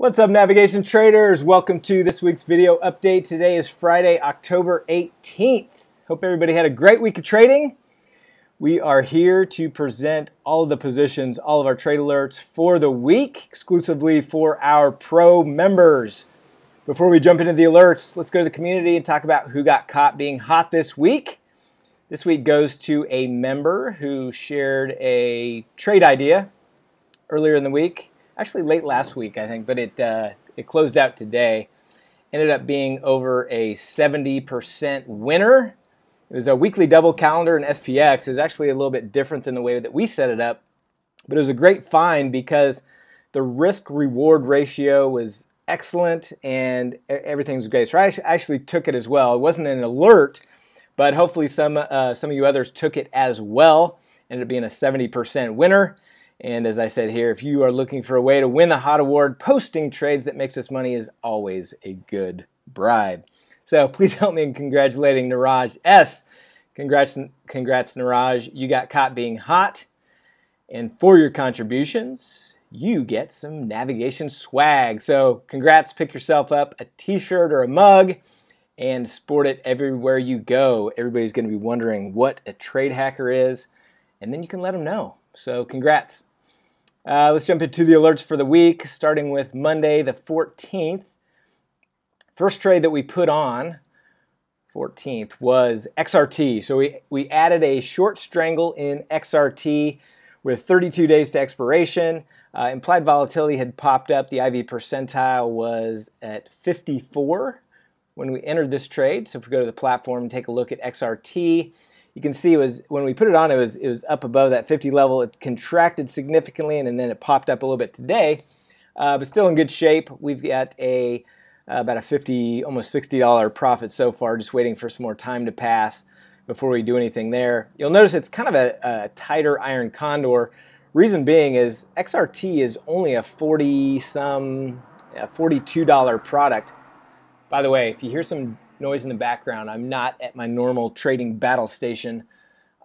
What's up navigation traders? Welcome to this week's video update. Today is Friday, October 18th. Hope everybody had a great week of trading. We are here to present all of the positions, all of our trade alerts for the week, exclusively for our pro members. Before we jump into the alerts, let's go to the community and talk about who got caught being hot this week. This week goes to a member who shared a trade idea earlier in the week actually late last week, I think, but it uh, it closed out today. Ended up being over a 70% winner. It was a weekly double calendar in SPX. It was actually a little bit different than the way that we set it up, but it was a great find because the risk reward ratio was excellent and everything was great. So I actually took it as well. It wasn't an alert, but hopefully some uh, some of you others took it as well. Ended up being a 70% winner. And as I said here, if you are looking for a way to win the Hot Award, posting trades that makes us money is always a good bribe. So please help me in congratulating Niraj S. Congrats, congrats, Niraj. You got caught being hot. And for your contributions, you get some navigation swag. So congrats, pick yourself up a t-shirt or a mug and sport it everywhere you go. Everybody's going to be wondering what a trade hacker is, and then you can let them know. So congrats. Uh, let's jump into the alerts for the week, starting with Monday the 14th. First trade that we put on, 14th, was XRT. So we, we added a short strangle in XRT with 32 days to expiration. Uh, implied volatility had popped up. The IV percentile was at 54 when we entered this trade. So if we go to the platform and take a look at XRT, you can see it was when we put it on, it was it was up above that 50 level. It contracted significantly, and, and then it popped up a little bit today, uh, but still in good shape. We've got a uh, about a 50, almost 60 dollar profit so far. Just waiting for some more time to pass before we do anything there. You'll notice it's kind of a, a tighter iron condor. Reason being is XRT is only a 40 some, a $42 product. By the way, if you hear some noise in the background. I'm not at my normal trading battle station.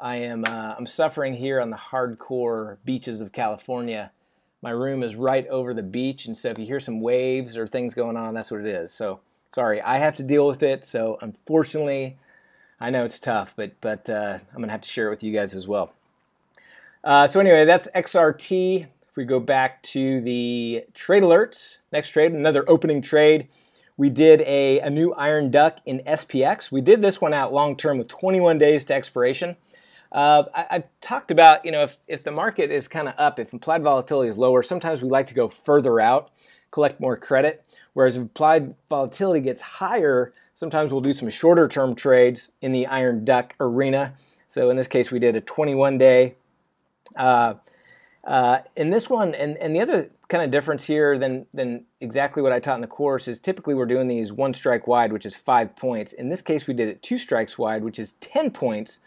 I am uh, I'm suffering here on the hardcore beaches of California. My room is right over the beach, and so if you hear some waves or things going on, that's what it is. So sorry, I have to deal with it. So unfortunately, I know it's tough, but but uh, I'm gonna have to share it with you guys as well. Uh, so anyway, that's XRT. If we go back to the trade alerts, next trade, another opening trade. We did a, a new iron duck in SPX. We did this one out long term with 21 days to expiration. Uh, I, have talked about, you know, if, if the market is kind of up, if implied volatility is lower, sometimes we like to go further out, collect more credit. Whereas if implied volatility gets higher, sometimes we'll do some shorter term trades in the iron duck arena. So in this case, we did a 21 day. Uh, uh, in this one, and, and the other kind of difference here than, than exactly what I taught in the course is typically we're doing these one strike wide, which is five points. In this case, we did it two strikes wide, which is 10 points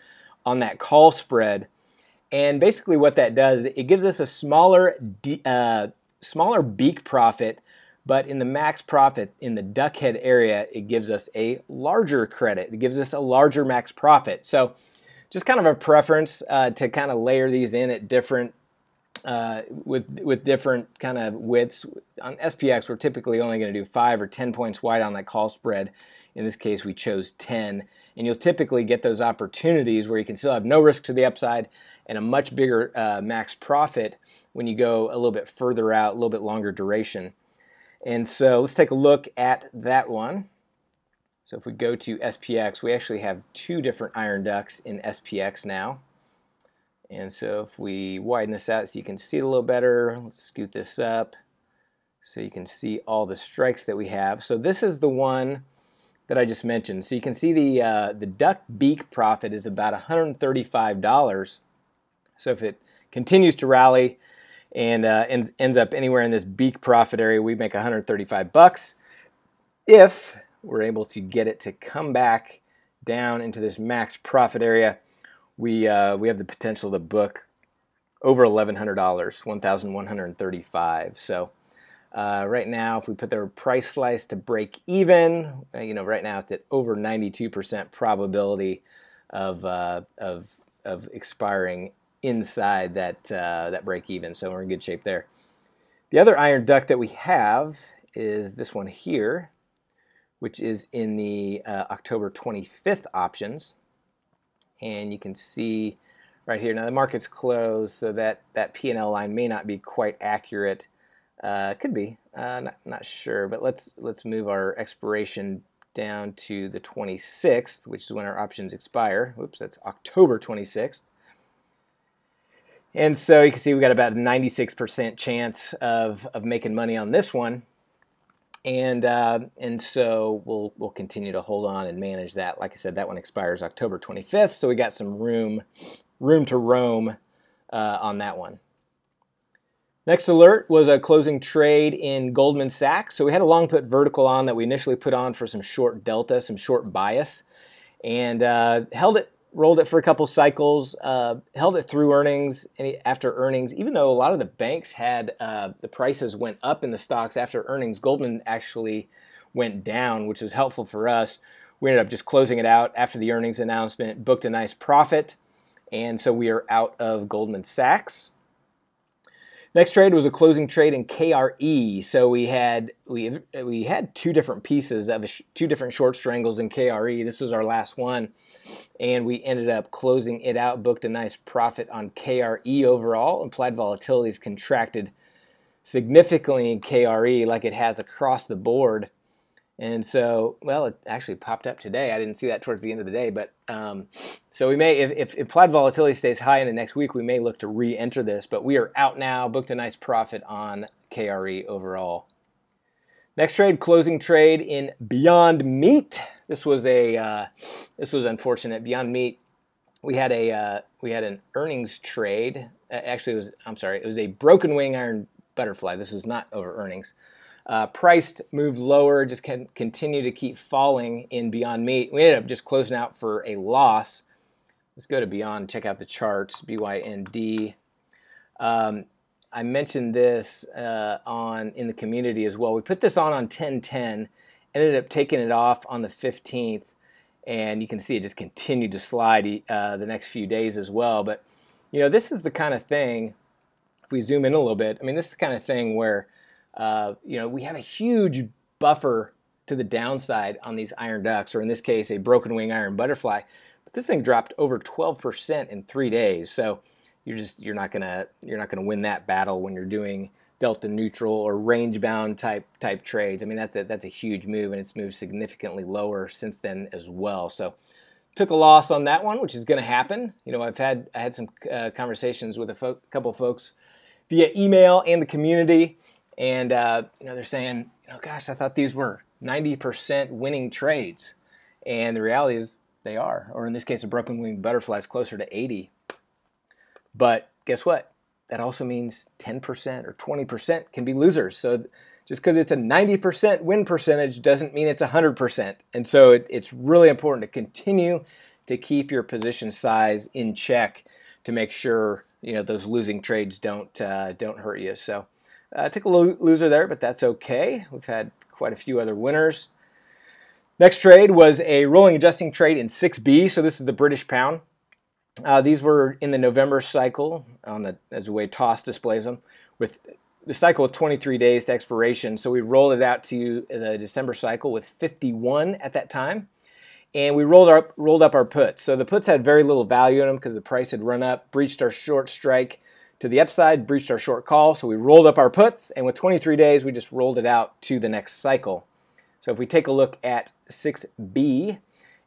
on that call spread. And basically what that does, it gives us a smaller, uh, smaller beak profit, but in the max profit in the duck head area, it gives us a larger credit. It gives us a larger max profit. So just kind of a preference uh, to kind of layer these in at different uh, with with different kind of widths. On SPX, we're typically only going to do five or ten points wide on that call spread. In this case, we chose 10, and you'll typically get those opportunities where you can still have no risk to the upside and a much bigger uh, max profit when you go a little bit further out, a little bit longer duration. And so let's take a look at that one. So if we go to SPX, we actually have two different iron ducks in SPX now. And so if we widen this out so you can see it a little better, let's scoot this up so you can see all the strikes that we have. So this is the one that I just mentioned. So you can see the, uh, the duck beak profit is about $135. So if it continues to rally and uh, ends, ends up anywhere in this beak profit area, we make 135 bucks. If we're able to get it to come back down into this max profit area, we uh, we have the potential to book over eleven hundred dollars, one thousand one hundred thirty-five. So uh, right now, if we put the price slice to break even, uh, you know, right now it's at over ninety-two percent probability of uh, of of expiring inside that uh, that break even. So we're in good shape there. The other iron duck that we have is this one here, which is in the uh, October 25th options. And you can see right here, now the market's closed, so that, that P&L line may not be quite accurate. Uh, could be, uh, not, not sure, but let's, let's move our expiration down to the 26th, which is when our options expire. Oops, that's October 26th. And so you can see we got about a 96% chance of, of making money on this one. And, uh, and so we'll, we'll continue to hold on and manage that. Like I said, that one expires October 25th, so we got some room, room to roam uh, on that one. Next alert was a closing trade in Goldman Sachs. So we had a long put vertical on that we initially put on for some short delta, some short bias, and uh, held it rolled it for a couple cycles, uh, held it through earnings and after earnings. Even though a lot of the banks had uh, the prices went up in the stocks after earnings, Goldman actually went down, which was helpful for us. We ended up just closing it out after the earnings announcement, booked a nice profit, and so we are out of Goldman Sachs. Next trade was a closing trade in KRE. So we had we we had two different pieces of sh- two different short strangles in KRE. This was our last one, and we ended up closing it out. Booked a nice profit on KRE overall. Implied volatility has contracted significantly in KRE, like it has across the board. And so, well, it actually popped up today. I didn't see that towards the end of the day, but um, so we may, if, if implied volatility stays high in the next week, we may look to re-enter this. But we are out now, booked a nice profit on KRE overall. Next trade, closing trade in Beyond Meat. This was a, uh, this was unfortunate. Beyond Meat, we had a, uh, we had an earnings trade. Actually, it was, I'm sorry, it was a broken wing iron butterfly. This was not over earnings. Uh, priced moved lower, just can continue to keep falling in Beyond Meat. We ended up just closing out for a loss. Let's go to Beyond, check out the charts, BYND. Um, I mentioned this uh, on in the community as well. We put this on on 1010, ended up taking it off on the 15th, and you can see it just continued to slide uh, the next few days as well. But you know, this is the kind of thing. If we zoom in a little bit, I mean, this is the kind of thing where uh, you know, we have a huge buffer to the downside on these iron ducks, or in this case, a broken wing iron butterfly. But this thing dropped over 12% in three days. So you're just you're not gonna you're not gonna win that battle when you're doing delta neutral or range bound type type trades. I mean that's a that's a huge move, and it's moved significantly lower since then as well. So took a loss on that one, which is going to happen. You know, I've had I had some uh, conversations with a fo- couple folks via email and the community and uh, you know they're saying, know, gosh, I thought these were 90% winning trades, and the reality is they are. Or in this case, a broken wing butterfly is closer to 80. But guess what? That also means 10% or 20% can be losers. So just because it's a 90% win percentage doesn't mean it's 100%. And so it, it's really important to continue to keep your position size in check to make sure you know those losing trades don't uh, don't hurt you. So uh, took a lo- loser there, but that's okay. We've had quite a few other winners. Next trade was a rolling adjusting trade in 6B. So this is the British pound. Uh, these were in the November cycle on the as the way TOS displays them, with the cycle with 23 days to expiration. So we rolled it out to the December cycle with 51 at that time, and we rolled up rolled up our puts. So the puts had very little value in them because the price had run up, breached our short strike, to the upside, breached our short call, so we rolled up our puts, and with 23 days, we just rolled it out to the next cycle. So if we take a look at 6B,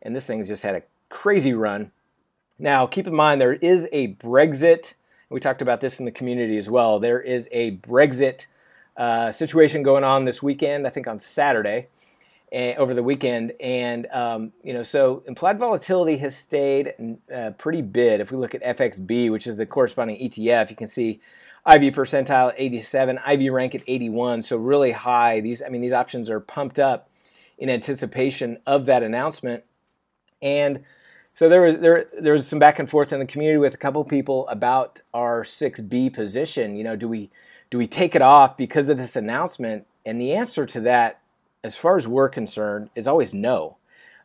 and this thing's just had a crazy run. Now, keep in mind, there is a Brexit. We talked about this in the community as well. There is a Brexit uh, situation going on this weekend, I think on Saturday over the weekend. And, um, you know, so implied volatility has stayed uh, pretty bid. If we look at FXB, which is the corresponding ETF, you can see IV percentile 87, IV rank at 81. So really high. These, I mean, these options are pumped up in anticipation of that announcement. And so there was there there was some back and forth in the community with a couple people about our 6B position. You know, do we do we take it off because of this announcement? And the answer to that as far as we're concerned, is always no.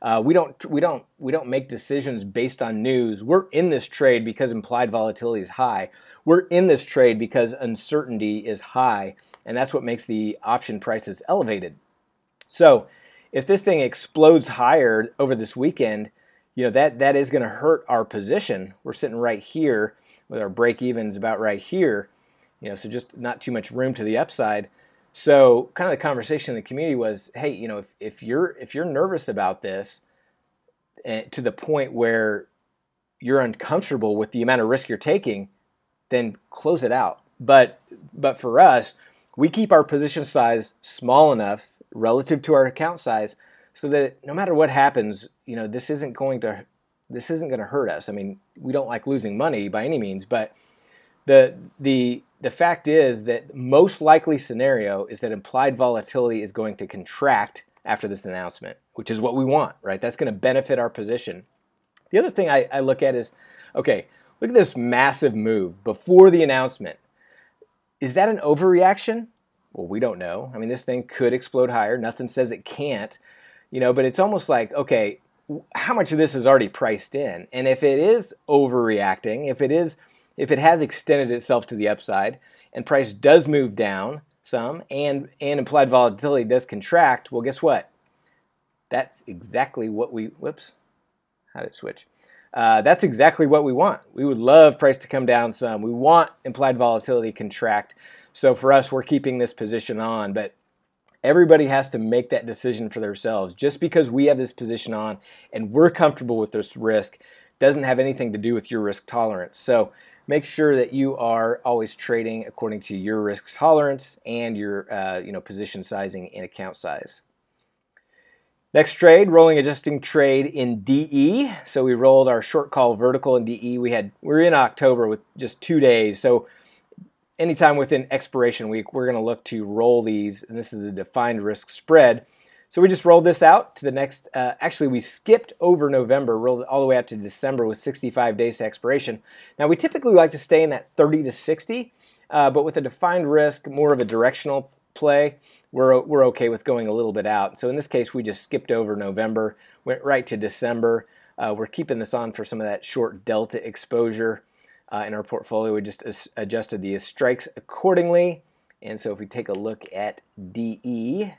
Uh, we don't we don't we don't make decisions based on news. We're in this trade because implied volatility is high. We're in this trade because uncertainty is high, and that's what makes the option prices elevated. So, if this thing explodes higher over this weekend, you know that that is going to hurt our position. We're sitting right here with our break evens about right here, you know, so just not too much room to the upside. So kind of the conversation in the community was, hey, you know, if, if you're if you're nervous about this and eh, to the point where you're uncomfortable with the amount of risk you're taking, then close it out. But but for us, we keep our position size small enough relative to our account size so that no matter what happens, you know, this isn't going to this isn't going to hurt us. I mean, we don't like losing money by any means, but the the the fact is that most likely scenario is that implied volatility is going to contract after this announcement, which is what we want, right? That's going to benefit our position. The other thing I, I look at is, okay, look at this massive move before the announcement. Is that an overreaction? Well, we don't know. I mean, this thing could explode higher. Nothing says it can't, you know, but it's almost like, okay, how much of this is already priced in? And if it is overreacting, if it is if it has extended itself to the upside and price does move down some and, and implied volatility does contract, well, guess what? That's exactly what we, whoops, how did it switch? Uh, that's exactly what we want. We would love price to come down some. We want implied volatility to contract. So for us, we're keeping this position on, but everybody has to make that decision for themselves. Just because we have this position on and we're comfortable with this risk doesn't have anything to do with your risk tolerance. So make sure that you are always trading according to your risk tolerance and your uh, you know position sizing and account size. Next trade, rolling adjusting trade in DE. So we rolled our short call vertical in DE. We had we're in October with just two days. So anytime within expiration week, we're going to look to roll these, and this is the defined risk spread. So we just rolled this out to the next, uh, actually we skipped over November, rolled all the way out to December with 65 days to expiration. Now we typically like to stay in that 30 to 60, uh, but with a defined risk, more of a directional play, we're, we're okay with going a little bit out. So in this case, we just skipped over November, went right to December. Uh, we're keeping this on for some of that short delta exposure uh, in our portfolio. We just adjusted the strikes accordingly. And so if we take a look at DE,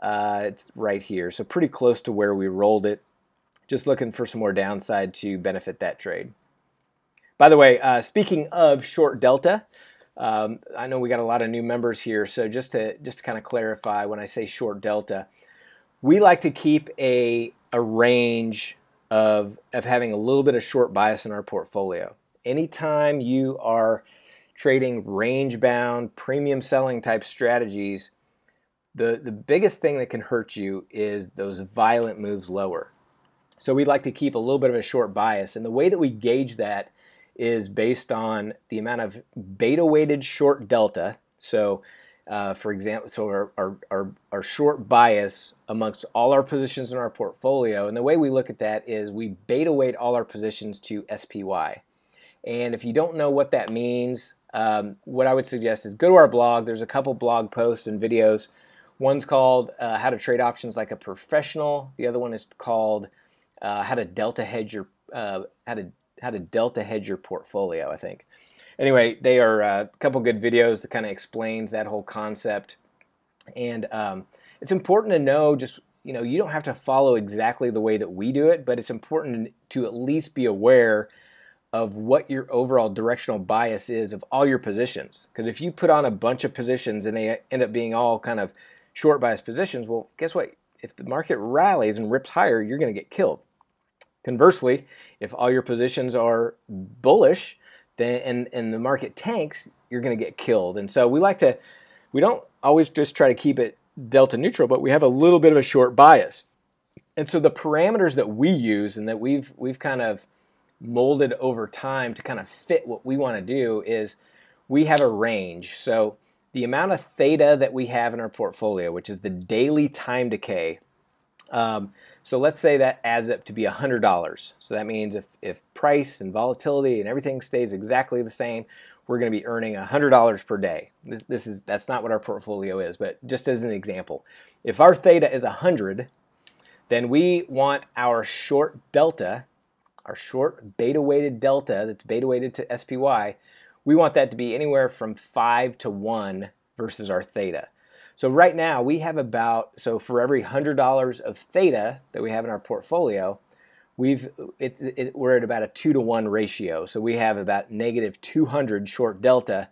uh, it's right here, so pretty close to where we rolled it. Just looking for some more downside to benefit that trade. By the way, uh, speaking of short delta, um, I know we got a lot of new members here, so just to just to kind of clarify, when I say short delta, we like to keep a a range of of having a little bit of short bias in our portfolio. Anytime you are trading range bound premium selling type strategies, the, the biggest thing that can hurt you is those violent moves lower. So we like to keep a little bit of a short bias. And the way that we gauge that is based on the amount of beta weighted short delta. So, uh, for example, so our, our, our, our, short bias amongst all our positions in our portfolio. And the way we look at that is we beta weight all our positions to SPY. And if you don't know what that means, um, what I would suggest is go to our blog. There's a couple blog posts and videos One's called uh, How to Trade Options Like a Professional. The other one is called uh, How to Delta Hedge Your uh, How to How to Delta Hedge Your Portfolio. I think. Anyway, they are uh, a couple good videos that kind of explains that whole concept, and um, it's important to know just you know you don't have to follow exactly the way that we do it, but it's important to at least be aware of what your overall directional bias is of all your positions. Because if you put on a bunch of positions and they end up being all kind of short bias positions, well, guess what? If the market rallies and rips higher, you're going to get killed. Conversely, if all your positions are bullish, then and, and the market tanks, you're going to get killed. And so we like to, we don't always just try to keep it delta neutral, but we have a little bit of a short bias. And so the parameters that we use and that we've we've kind of molded over time to kind of fit what we want to do is we have a range. So the amount of theta that we have in our portfolio, which is the daily time decay. Um, so let's say that adds up to be $100. So that means if, if price and volatility and everything stays exactly the same, we're going to be earning $100 per day. This, this, is that's not what our portfolio is, but just as an example, if our theta is 100, then we want our short delta, our short beta weighted delta that's beta weighted to SPY, we want that to be anywhere from 5 to 1 versus our theta. So right now we have about, so for every $100 of theta that we have in our portfolio, we've it, it, we're at about a 2 to 1 ratio. So we have about negative 200 short delta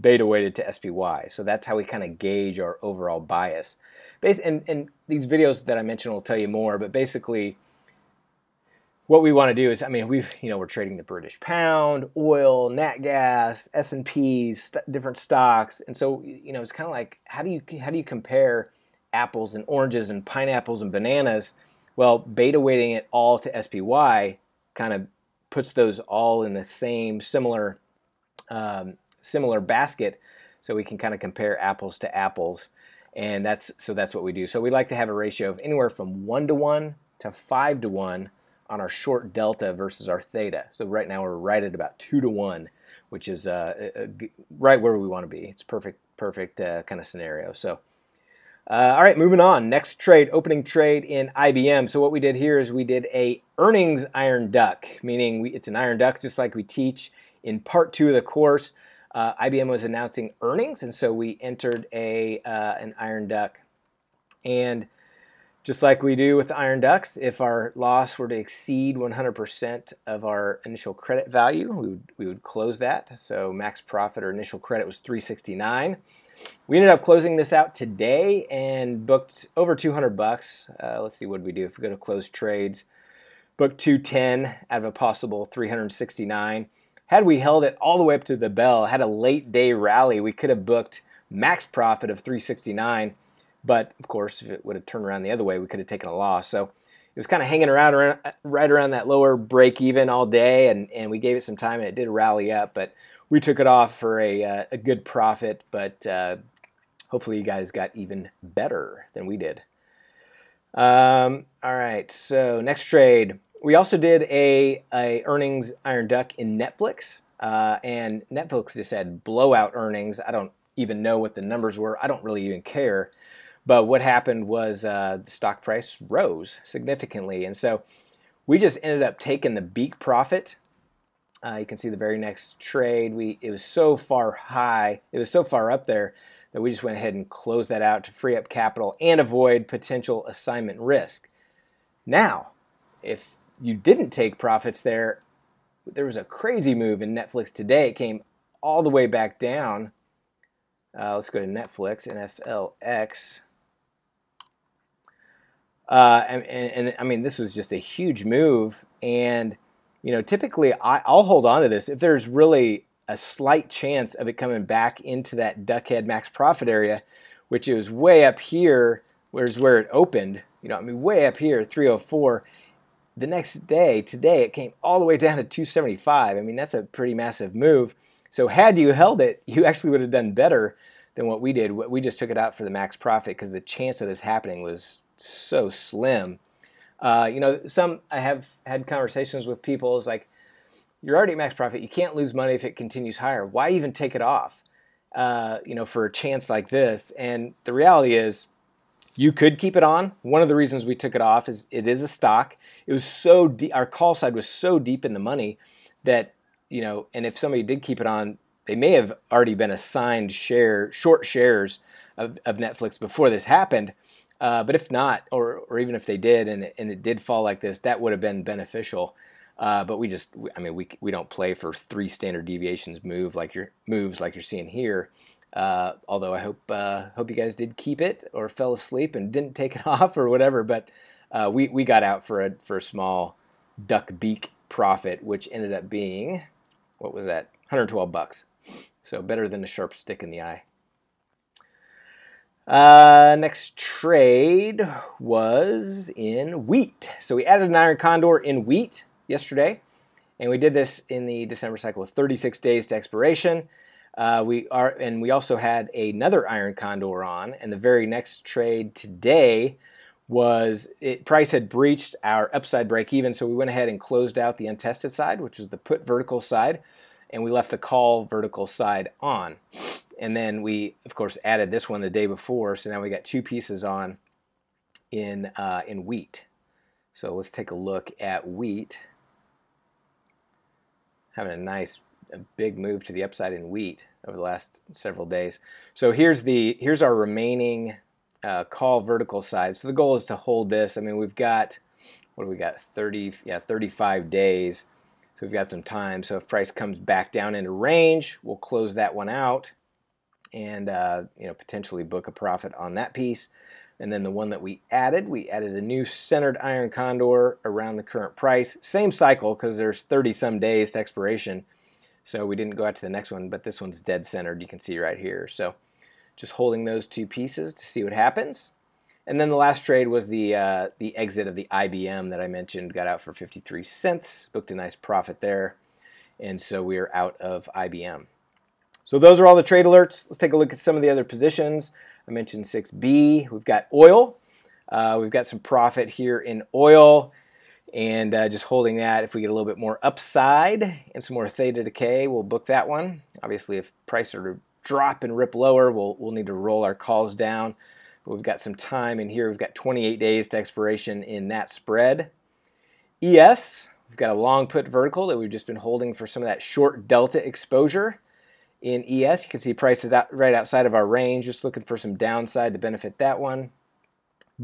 beta weighted to SPY. So that's how we kind of gauge our overall bias. And, and these videos that I mentioned will tell you more, but basically what we want to do is, I mean, we've, you know, we're trading the British pound, oil, nat gas, S&Ps, st different stocks. And so, you know, it's kind of like, how do you, how do you compare apples and oranges and pineapples and bananas? Well, beta weighting it all to SPY kind of puts those all in the same similar, um, similar basket. So we can kind of compare apples to apples. And that's, so that's what we do. So we like to have a ratio of anywhere from one to one to five to one on our short delta versus our theta. So right now we're right at about two to one, which is uh, right where we want to be. It's perfect, perfect uh, kind of scenario. So, uh, all right, moving on. Next trade, opening trade in IBM. So what we did here is we did a earnings iron duck, meaning we, it's an iron duck just like we teach in part two of the course. Uh, IBM was announcing earnings, and so we entered a uh, an iron duck, and just like we do with Iron Ducks, if our loss were to exceed 100% of our initial credit value, we would, we would close that. So max profit or initial credit was 369. We ended up closing this out today and booked over 200 bucks. Uh, let's see what we do if we go to close trades. Booked 210 out of a possible 369. Had we held it all the way up to the bell, had a late day rally, we could have booked max profit of 369 but of course, if it would have turned around the other way, we could have taken a loss. So it was kind of hanging around, around right around that lower break even all day, and, and we gave it some time, and it did rally up. But we took it off for a, uh, a good profit, but uh, hopefully you guys got even better than we did. Um, all right, so next trade. We also did a, a earnings iron duck in Netflix, uh, and Netflix just had blowout earnings. I don't even know what the numbers were. I don't really even care. But what happened was uh, the stock price rose significantly. And so we just ended up taking the beak profit. Uh, you can see the very next trade. We It was so far high, it was so far up there that we just went ahead and closed that out to free up capital and avoid potential assignment risk. Now, if you didn't take profits there, there was a crazy move in Netflix today. It came all the way back down. Uh, let's go to Netflix, NFLX. Uh, and, and, and, I mean, this was just a huge move. And, you know, typically I, will hold on to this if there's really a slight chance of it coming back into that duckhead max profit area, which is way up here, where's where it opened. You know, I mean, way up here, 304. The next day, today, it came all the way down to 275. I mean, that's a pretty massive move. So, had you held it, you actually would have done better than what we did. We just took it out for the max profit because the chance of this happening was so slim. Uh, you know, some I have had conversations with people. It's like you're already at max profit. You can't lose money if it continues higher. Why even take it off? Uh, you know, for a chance like this. And the reality is, you could keep it on. One of the reasons we took it off is it is a stock. It was so deep. Our call side was so deep in the money that you know, and if somebody did keep it on, they may have already been assigned share short shares of, of Netflix before this happened. Uh, but if not, or, or even if they did and it, and it did fall like this, that would have been beneficial. Uh, but we just, I mean, we, we don't play for three standard deviations move like your moves like you're seeing here. Uh, although I hope uh, hope you guys did keep it or fell asleep and didn't take it off or whatever. But uh, we we got out for a for a small duck beak profit, which ended up being what was that? 112 bucks. So better than a sharp stick in the eye. Uh, next trade was in wheat. So we added an iron condor in wheat yesterday, and we did this in the December cycle with 36 days to expiration. Uh, we are, and we also had another iron condor on, and the very next trade today was it price had breached our upside break even, so we went ahead and closed out the untested side, which was the put vertical side, and we left the call vertical side on. And then we, of course, added this one the day before, so now we got two pieces on in uh, in wheat. So let's take a look at wheat. Having a nice a big move to the upside in wheat over the last several days. So here's the here's our remaining uh, call vertical side. So the goal is to hold this. I mean, we've got what do we got? 30 yeah 35 days. So we've got some time. So if price comes back down into range, we'll close that one out and uh, you know potentially book a profit on that piece. And then the one that we added, we added a new centered iron condor around the current price. Same cycle because there's 30 some days to expiration. So we didn't go out to the next one, but this one's dead centered. You can see right here. So just holding those two pieces to see what happens. And then the last trade was the uh, the exit of the IBM that I mentioned. Got out for 53 cents, booked a nice profit there, and so we are out of IBM. So those are all the trade alerts. Let's take a look at some of the other positions. I mentioned 6B. We've got oil. Uh, we've got some profit here in oil and uh, just holding that. If we get a little bit more upside and some more theta decay, we'll book that one. Obviously, if price are to drop and rip lower, we'll, we'll need to roll our calls down. We've got some time in here. We've got 28 days to expiration in that spread. ES, we've got a long put vertical that we've just been holding for some of that short delta exposure in ES. You can see prices out, right outside of our range, just looking for some downside to benefit that one.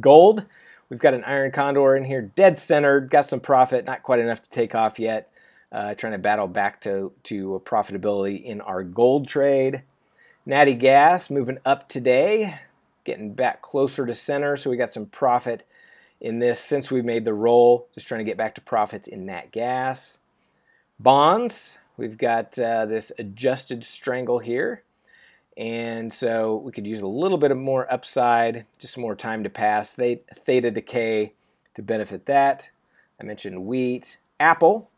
Gold, we've got an iron condor in here, dead centered, got some profit, not quite enough to take off yet. Uh, trying to battle back to, to profitability in our gold trade. Natty Gas moving up today, getting back closer to center, so we got some profit in this since we made the roll. Just trying to get back to profits in nat gas. Bonds, We've got uh, this adjusted strangle here. And so we could use a little bit of more upside, just more time to pass, theta decay to benefit that. I mentioned wheat. Apple,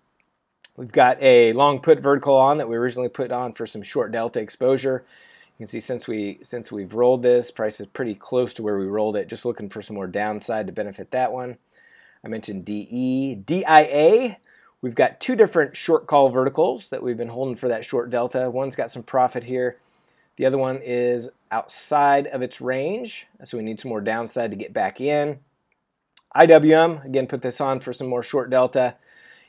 we've got a long put vertical on that we originally put on for some short delta exposure. You can see since we since we've rolled this, price is pretty close to where we rolled it. Just looking for some more downside to benefit that one. I mentioned DE, DIA. We've got two different short call verticals that we've been holding for that short delta. One's got some profit here. The other one is outside of its range, so we need some more downside to get back in. IWM, again, put this on for some more short delta,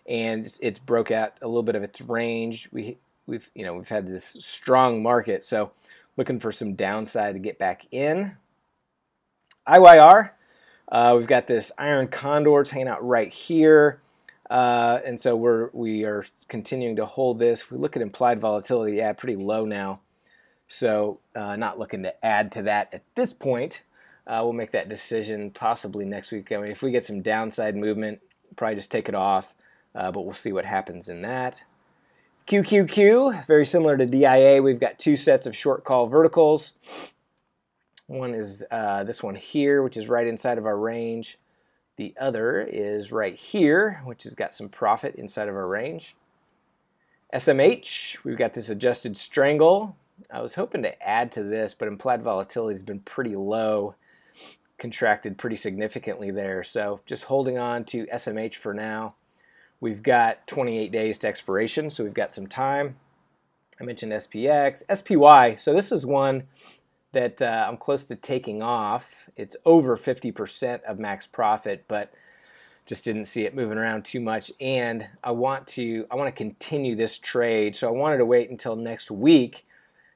and it's broke out a little bit of its range. We, we've, you know, we've had this strong market, so looking for some downside to get back in. IYR, uh, we've got this iron condors hanging out right here. Uh, and so we're we are continuing to hold this. If we look at implied volatility, yeah, pretty low now. So uh, not looking to add to that at this point. Uh, we'll make that decision possibly next week. I mean, if we get some downside movement, probably just take it off. Uh, but we'll see what happens in that. QQQ, very similar to DIA, we've got two sets of short call verticals. One is uh, this one here, which is right inside of our range. The other is right here, which has got some profit inside of our range. SMH, we've got this adjusted strangle. I was hoping to add to this, but implied volatility has been pretty low, contracted pretty significantly there. So just holding on to SMH for now. We've got 28 days to expiration, so we've got some time. I mentioned SPX, SPY. So this is one that uh, I'm close to taking off. It's over 50% of max profit, but just didn't see it moving around too much. And I want to I want to continue this trade, so I wanted to wait until next week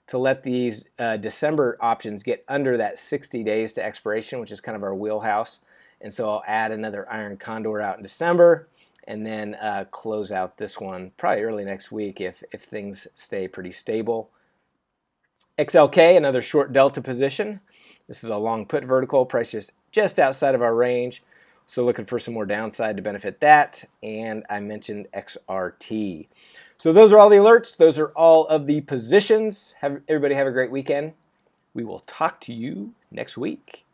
to let these uh, December options get under that 60 days to expiration, which is kind of our wheelhouse. And so I'll add another Iron Condor out in December and then uh, close out this one probably early next week if, if things stay pretty stable. XLK, another short delta position. This is a long put vertical, price just, just outside of our range. So looking for some more downside to benefit that. And I mentioned XRT. So those are all the alerts. Those are all of the positions. Have everybody have a great weekend. We will talk to you next week.